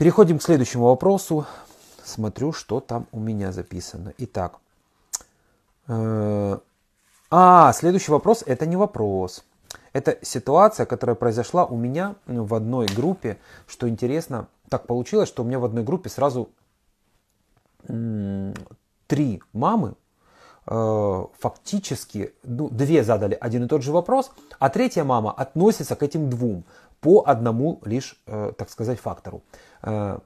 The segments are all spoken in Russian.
Переходим к следующему вопросу. Смотрю, что там у меня записано. Итак. Э, а, следующий вопрос это не вопрос. Это ситуация, которая произошла у меня в одной группе. Что интересно, так получилось, что у меня в одной группе сразу три мамы фактически, ну, две задали один и тот же вопрос, а третья мама относится к этим двум по одному лишь, э, так сказать, фактору. Э,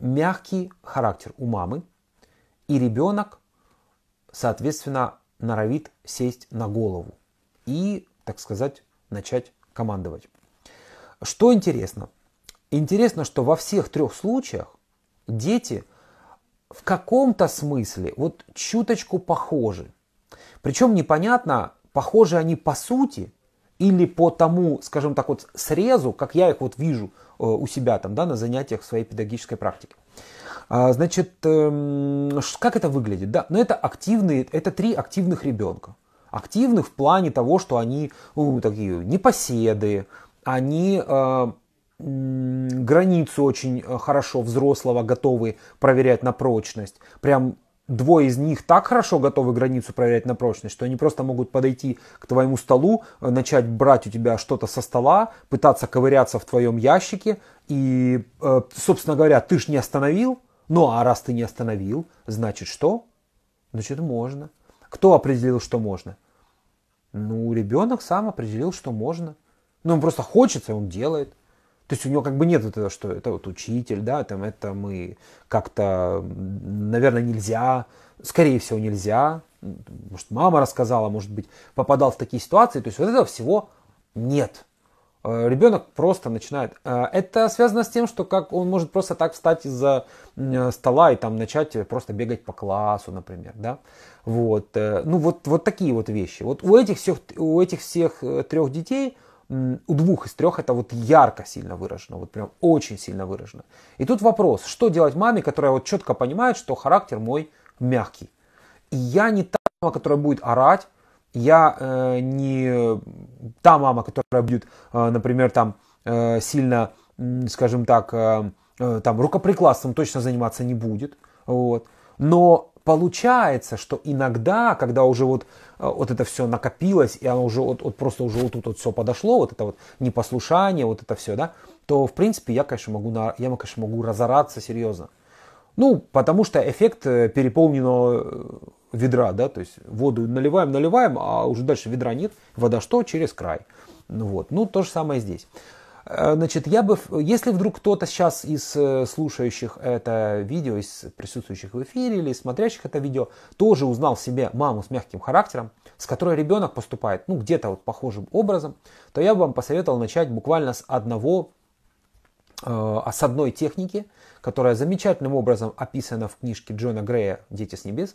мягкий характер у мамы, и ребенок, соответственно, норовит сесть на голову и, так сказать, начать командовать. Что интересно? Интересно, что во всех трех случаях дети в каком-то смысле вот чуточку похожи. Причем непонятно, похожи они по сути или по тому, скажем так, вот срезу, как я их вот вижу э, у себя там, да, на занятиях своей педагогической практики. А, значит, эм, как это выглядит? Да, но ну, это активные, это три активных ребенка. Активных в плане того, что они ну, такие непоседы, они э, границу очень э, хорошо взрослого готовы проверять на прочность. Прям двое из них так хорошо готовы границу проверять на прочность, что они просто могут подойти к твоему столу, э, начать брать у тебя что-то со стола, пытаться ковыряться в твоем ящике. И, э, собственно говоря, ты ж не остановил. Ну а раз ты не остановил, значит что? Значит можно. Кто определил, что можно? Ну, ребенок сам определил, что можно. Ну, он просто хочется, он делает. То есть у него как бы нет вот этого, что это вот учитель, да, там это мы как-то, наверное, нельзя, скорее всего, нельзя. Может, мама рассказала, может быть, попадал в такие ситуации. То есть вот этого всего нет. Э, Ребенок просто начинает. Э, это связано с тем, что как он может просто так встать из-за стола и там начать просто бегать по классу, например, да. Вот, э, ну вот, вот такие вот вещи. Вот у этих всех, у этих всех трех детей у двух из трех это вот ярко сильно выражено, вот прям очень сильно выражено. И тут вопрос, что делать маме, которая вот четко понимает, что характер мой мягкий. И я не та мама, которая будет орать, я э, не та мама, которая будет, э, например, там э, сильно, скажем так, э, э, там рукоприкладством точно заниматься не будет. Вот. Но получается, что иногда, когда уже вот, э, вот это все накопилось, и оно уже вот, вот просто уже вот тут вот все подошло, вот это вот непослушание, вот это все, да, то в принципе я, конечно, могу, на, я, конечно, могу разораться серьезно. Ну, потому что эффект э, переполненного э, ведра, да, то есть воду наливаем, наливаем, а уже дальше ведра нет, вода что? Через край. Ну вот, ну то же самое здесь. Э, значит, я бы, если вдруг кто-то сейчас из э, слушающих это видео, из присутствующих в эфире или смотрящих это видео, тоже узнал в себе маму с мягким характером, с которой ребенок поступает, ну, где-то вот похожим образом, то я бы вам посоветовал начать буквально с одного, э, с одной техники, которая замечательным образом описана в книжке Джона Грея «Дети с небес».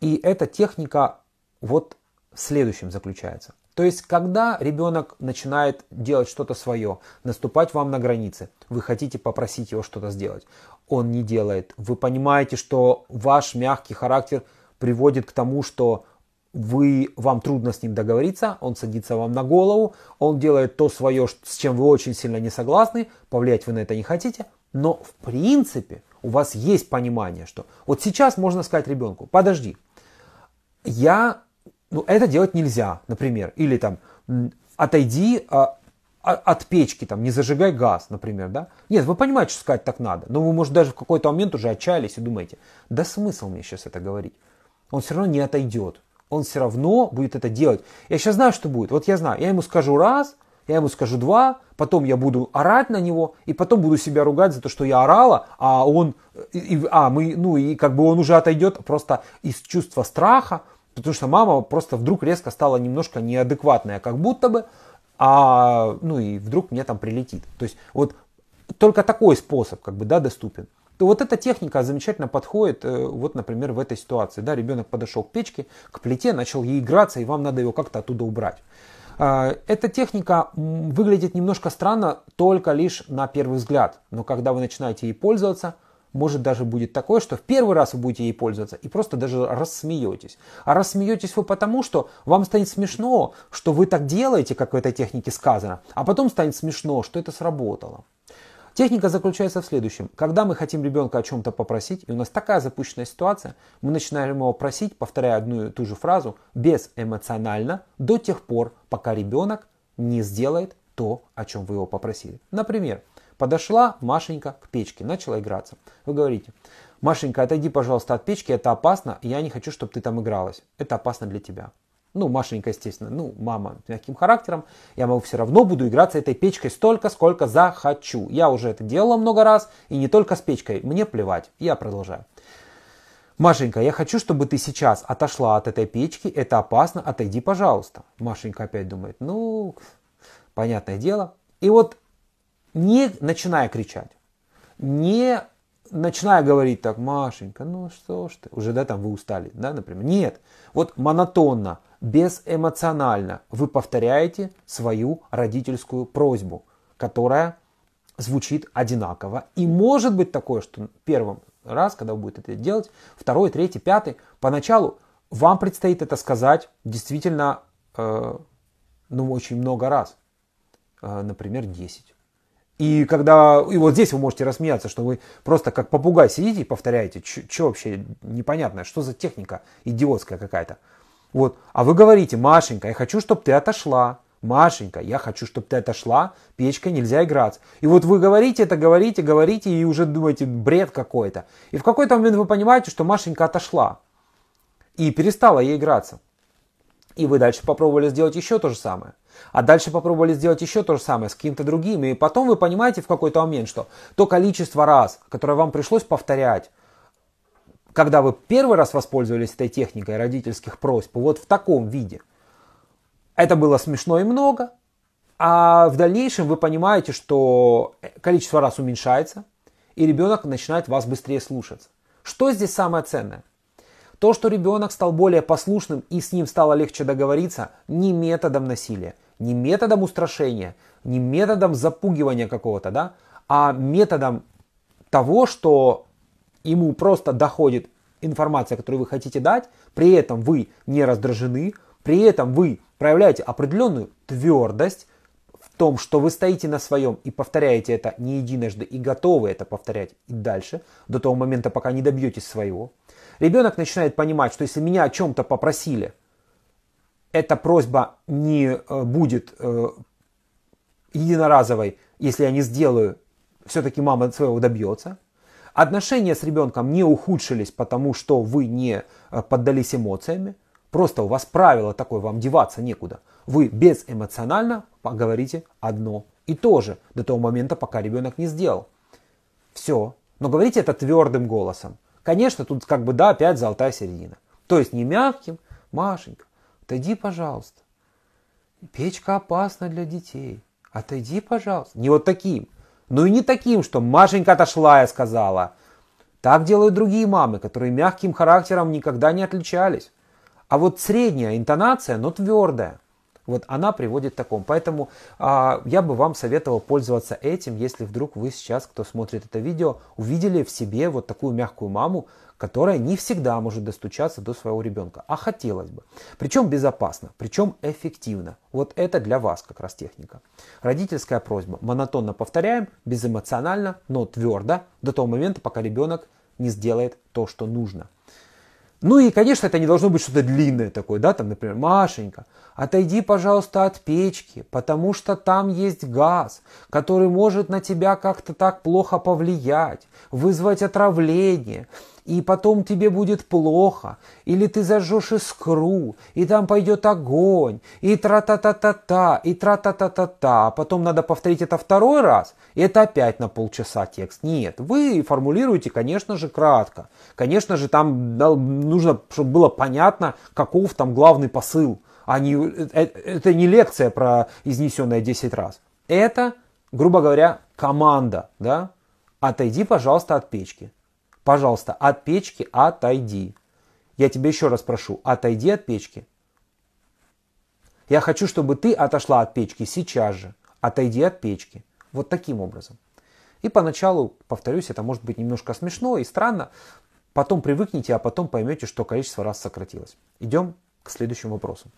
И эта техника вот в следующем заключается – то есть, когда ребенок начинает делать что-то свое, наступать вам на границы, вы хотите попросить его что-то сделать, он не делает. Вы понимаете, что ваш мягкий характер приводит к тому, что вы, вам трудно с ним договориться, он садится вам на голову, он делает то свое, с чем вы очень сильно не согласны, повлиять вы на это не хотите, но в принципе у вас есть понимание, что вот сейчас можно сказать ребенку, подожди, я ну, это делать нельзя, например. Или там, отойди а, а, от печки, там, не зажигай газ, например, да. Нет, вы понимаете, что сказать так надо. Но вы, может, даже в какой-то момент уже отчаялись и думаете, да смысл мне сейчас это говорить. Он все равно не отойдет. Он все равно будет это делать. Я сейчас знаю, что будет. Вот я знаю, я ему скажу раз, я ему скажу два, потом я буду орать на него, и потом буду себя ругать за то, что я орала, а он, и, а мы, ну и как бы он уже отойдет просто из чувства страха, Потому что мама просто вдруг резко стала немножко неадекватная, как будто бы, а, ну и вдруг мне там прилетит. То есть вот только такой способ как бы, да, доступен. То вот эта техника замечательно подходит, э, вот, например, в этой ситуации. Да, ребенок подошел к печке, к плите, начал ей играться, и вам надо его как-то оттуда убрать. А, эта техника выглядит немножко странно только лишь на первый взгляд, но когда вы начинаете ей пользоваться – может даже будет такое, что в первый раз вы будете ей пользоваться и просто даже рассмеетесь. А рассмеетесь вы потому, что вам станет смешно, что вы так делаете, как в этой технике сказано, а потом станет смешно, что это сработало. Техника заключается в следующем. Когда мы хотим ребенка о чем-то попросить, и у нас такая запущенная ситуация, мы начинаем его просить, повторяя одну и ту же фразу, безэмоционально, до тех пор, пока ребенок не сделает то, о чем вы его попросили. Например, подошла Машенька к печке, начала играться. Вы говорите, Машенька, отойди, пожалуйста, от печки, это опасно, я не хочу, чтобы ты там игралась. Это опасно для тебя. Ну, Машенька, естественно, ну, мама с мягким характером, я могу все равно буду играться этой печкой столько, сколько захочу. Я уже это делала много раз, и не только с печкой, мне плевать. Я продолжаю. Машенька, я хочу, чтобы ты сейчас отошла от этой печки, это опасно, отойди, пожалуйста. Машенька опять думает, ну, понятное дело. И вот не начиная кричать, не начиная говорить так, Машенька, ну что ж ты, уже да, там вы устали, да, например. Нет, вот монотонно, безэмоционально вы повторяете свою родительскую просьбу, которая звучит одинаково. И может быть такое, что первым раз, когда вы будете это делать, второй, третий, пятый, поначалу вам предстоит это сказать действительно, э, ну, очень много раз. Э, например, 10. И когда, и вот здесь вы можете рассмеяться, что вы просто как попугай сидите и повторяете, что вообще непонятное, что за техника идиотская какая-то. Вот, а вы говорите, Машенька, я хочу, чтобы ты отошла. Машенька, я хочу, чтобы ты отошла, печкой нельзя играть. И вот вы говорите это, говорите, говорите, и уже думаете, бред какой-то. И в какой-то момент вы понимаете, что Машенька отошла и перестала ей играться. И вы дальше попробовали сделать еще то же самое. А дальше попробовали сделать еще то же самое с каким-то другим. И потом вы понимаете в какой-то момент, что то количество раз, которое вам пришлось повторять, когда вы первый раз воспользовались этой техникой родительских просьб, вот в таком виде, это было смешно и много, а в дальнейшем вы понимаете, что количество раз уменьшается, и ребенок начинает вас быстрее слушаться. Что здесь самое ценное? То, что ребенок стал более послушным и с ним стало легче договориться, не методом насилия, не методом устрашения, не методом запугивания какого-то, да, а методом того, что ему просто доходит информация, которую вы хотите дать, при этом вы не раздражены, при этом вы проявляете определенную твердость в том, что вы стоите на своем и повторяете это не единожды и готовы это повторять и дальше, до того момента, пока не добьетесь своего. Ребенок начинает понимать, что если меня о чем-то попросили, эта просьба не э, будет э, единоразовой, если я не сделаю, все-таки мама своего добьется. Отношения с ребенком не ухудшились, потому что вы не э, поддались эмоциями. Просто у вас правило такое, вам деваться некуда. Вы безэмоционально поговорите одно и то же до того момента, пока ребенок не сделал. Все. Но говорите это твердым голосом. Конечно, тут как бы да, опять золотая середина. То есть не мягким, Машенька, отойди, пожалуйста. Печка опасна для детей. Отойди, пожалуйста. Не вот таким. Ну и не таким, что Машенька отошла, я сказала. Так делают другие мамы, которые мягким характером никогда не отличались. А вот средняя интонация, но твердая – вот она приводит к такому. Поэтому а, я бы вам советовал пользоваться этим, если вдруг вы сейчас, кто смотрит это видео, увидели в себе вот такую мягкую маму, которая не всегда может достучаться до своего ребенка, а хотелось бы. Причем безопасно, причем эффективно. Вот это для вас как раз техника. Родительская просьба. Монотонно повторяем, безэмоционально, но твердо, до того момента, пока ребенок не сделает то, что нужно. Ну и, конечно, это не должно быть что-то длинное такое, да, там, например, Машенька, отойди, пожалуйста, от печки, потому что там есть газ, который может на тебя как-то так плохо повлиять, вызвать отравление и потом тебе будет плохо, или ты зажжешь искру, и там пойдет огонь, и тра-та-та-та-та, и тра-та-та-та-та, а потом надо повторить это второй раз, и это опять на полчаса текст. Нет, вы формулируете, конечно же, кратко. Конечно же, там нужно, чтобы было понятно, каков там главный посыл, а не, э, это не лекция про изнесенное 10 раз. Это, грубо говоря, команда, да, отойди, пожалуйста, от печки. Пожалуйста, от печки отойди. Я тебя еще раз прошу, отойди от печки. Я хочу, чтобы ты отошла от печки сейчас же. Отойди от печки. Вот таким образом. И поначалу, повторюсь, это может быть немножко смешно и странно. Потом привыкните, а потом поймете, что количество раз сократилось. Идем к следующему вопросу.